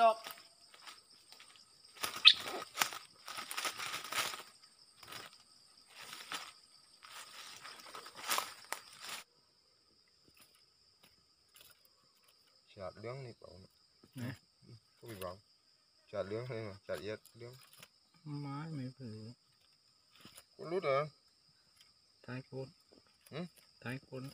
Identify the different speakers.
Speaker 1: được.
Speaker 2: Chặt lưỡng này bảo
Speaker 3: Nè.
Speaker 2: có bị bảo chặt lưỡng này mà chặt yết lưỡng
Speaker 3: ไม้ไม่ผือ
Speaker 2: có lút
Speaker 3: à thái côn. Ừ? thái
Speaker 2: côn.